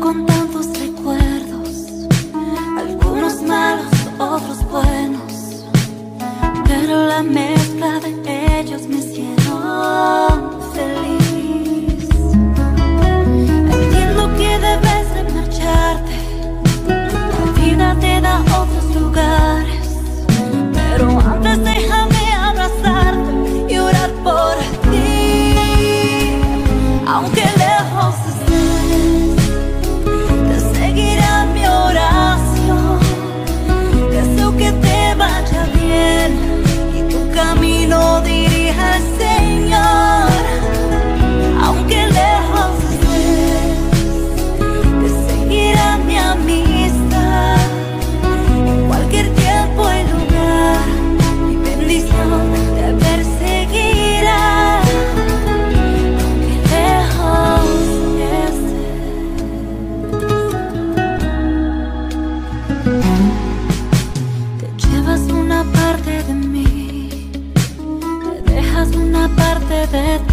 Con tantos recuerdos, algunos malos, otros buenos, pero la mezcla de ellos me hicieron feliz. Entiendo que debes marcharte, la vida te da otros lugares, pero antes déjame abrazarte y orar por ti, aunque le de.